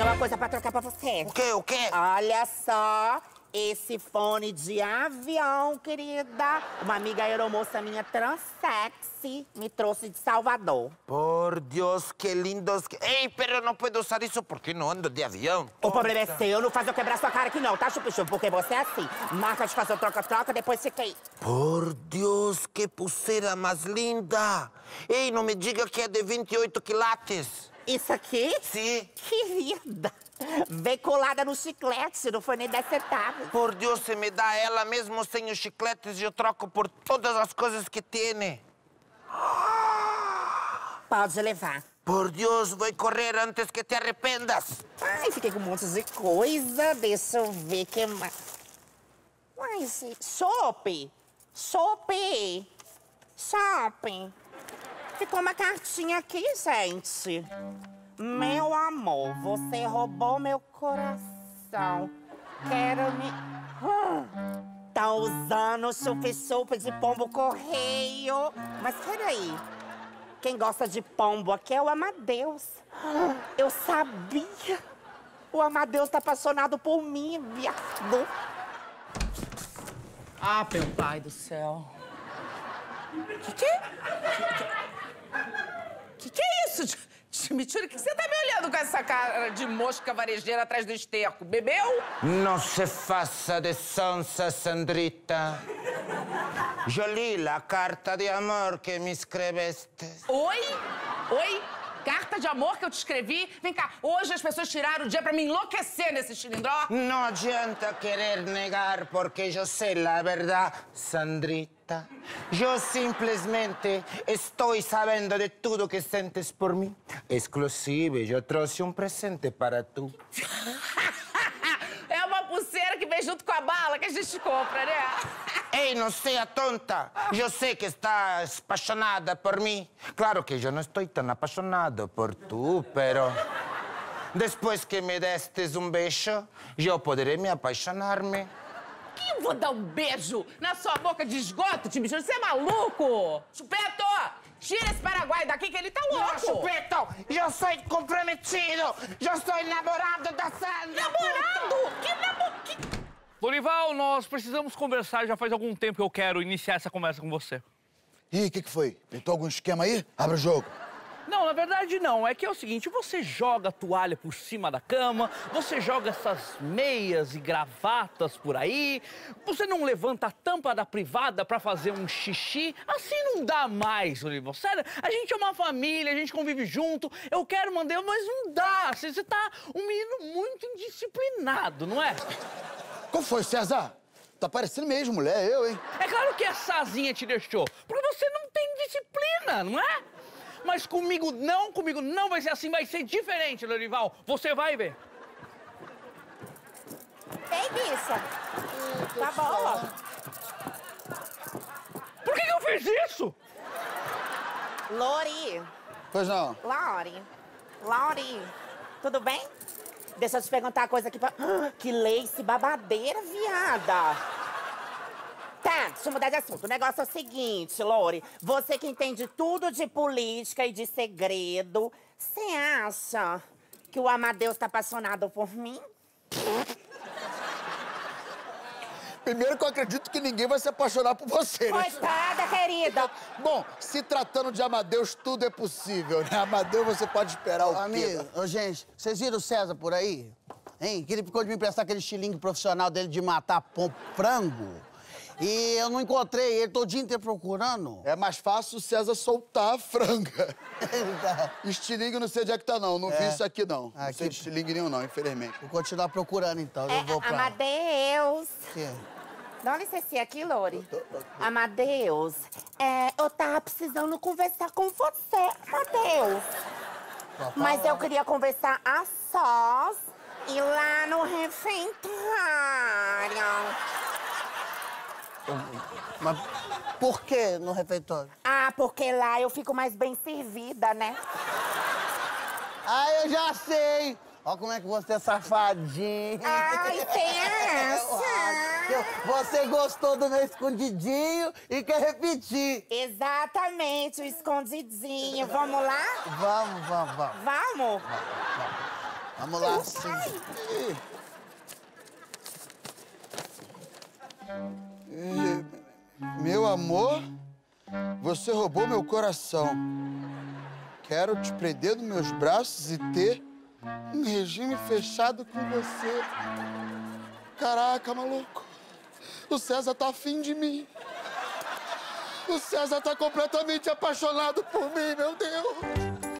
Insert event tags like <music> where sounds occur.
Tem uma coisa pra trocar pra você. O quê? O quê? Olha só esse fone de avião, querida. Uma amiga aeromoça minha transexy me trouxe de Salvador. Por Deus, que lindos. que- Ei, pero não puedo usar isso porque não ando de avião. O problema é seu, não faz eu quebrar sua cara aqui não, tá, chupichu? Porque você é assim. Marca de fazer troca-troca, depois fica aí. Por Deus, que pulseira mais linda. Ei, não me diga que é de 28 quilates. Isso aqui? Sim. Querida, veio colada no chiclete, não foi nem 10 centavos. Por Deus, se me dá ela mesmo sem os chicletes, eu troco por todas as coisas que tem. <gasps> Pode levar. Por Deus, vou correr antes que te arrependas. Ai, fiquei com um monte de coisa. Deixa eu ver que mais. Uai, esse... Chope! Chope! Ficou uma cartinha aqui, gente. Meu amor, você roubou meu coração. Quero me... Ah, Tá usando chup-chup de pombo correio. Mas peraí. Quem gosta de pombo aqui é o Amadeus. Eu sabia. O Amadeus tá apaixonado por mim, viado. Ah, meu pai do céu. Que que? Que que é isso? Mentira, o que você tá me olhando com essa cara de mosca varejeira atrás do esterco? Bebeu? Não se faça de sonsa, Sandrita. Eu li a carta de amor que me escreveste. Oi? Oi? Carta de amor que eu te escrevi? Vem cá, hoje as pessoas tiraram o dia pra me enlouquecer nesse cilindró. Não adianta querer negar porque eu sei a verdade, Sandrita. Eu simplesmente estou sabendo de tudo que sentes por mim. Exclusive, eu trouxe um presente para tu. <laughs> é uma pulseira que vem junto com a bala que a gente compra, né? Ei, não seja tonta. Eu sei que estás apaixonada por mim. Claro que eu não estou tão apaixonado por tu, pero... Depois que me destes um beijo, eu poderei me apaixonar-me. Que eu vou dar um beijo na sua boca de esgoto, time Você é maluco? Chupeto! Tira esse Paraguai daqui que ele tá louco! Chupeto, eu sou comprometido. Eu sou namorado da Sandra. Namorado? Que namorado? Que... Dorival, nós precisamos conversar. Já faz algum tempo que eu quero iniciar essa conversa com você. Ih, o que, que foi? Tentou algum esquema aí? Abre o jogo. Não, na verdade não. É que é o seguinte, você joga a toalha por cima da cama, você joga essas meias e gravatas por aí, você não levanta a tampa da privada pra fazer um xixi. Assim não dá mais, Dorival. Sério, a gente é uma família, a gente convive junto, eu quero mandar, mas não dá. Você, você tá um menino muito indisciplinado, não é? Como foi, César? Tá parecendo mesmo, mulher, eu, hein? É claro que essa asinha te deixou, porque você não tem disciplina, não é? Mas comigo não, comigo não vai ser assim, vai ser diferente, Lorival. Você vai ver. Ei, bicha. Tá bom. Por que, que eu fiz isso? Lori. Pois não. Lori. Lori. Tudo bem? Deixa eu te perguntar uma coisa aqui pra... Ah, Que lace babadeira, viada. Tá, deixa eu mudar de assunto. O negócio é o seguinte, Lori. Você que entende tudo de política e de segredo, você acha que o Amadeus tá apaixonado por mim? Primeiro que eu acredito que ninguém vai se apaixonar por você, né? Coitada, querida. <laughs> Bom, se tratando de Amadeus, tudo é possível, né? Amadeus, você pode esperar o quê? Amigo, ô, gente, vocês viram o César por aí? Hein? Que ele ficou de me emprestar aquele estilingue profissional dele de matar frango. E eu não encontrei ele, tô o dia inteiro procurando. É mais fácil o César soltar a franga. <laughs> Estilingue não sei onde é que tá, não. Não vi É. isso aqui, não. Não Aqui- sei de estilingue nenhum, não, infelizmente. Vou continuar procurando então, eu vou É, pra... Amadeus. Quê? Dá uma licencinha aqui, Lori. Amadeus, é, eu tava precisando conversar com você, Amadeus. Mas eu queria conversar a sós e lá no refeitório. <laughs> Mas por que no refeitório? Ah, porque lá eu fico mais bem servida, né? Ah, eu já sei! Olha como é que você é safadinho. Ai, tem essa. <laughs> Você gostou do meu escondidinho e quer repetir. Exatamente, o escondidinho. Vamos lá? Vamos, vamos, vamos. Vamos? Vamos lá. Eh, Meu amor, você roubou meu coração. Quero te prender nos meus braços e ter um regime fechado com você. Caraca, maluco. O César tá afim de mim. O César tá completamente apaixonado por mim, meu Deus.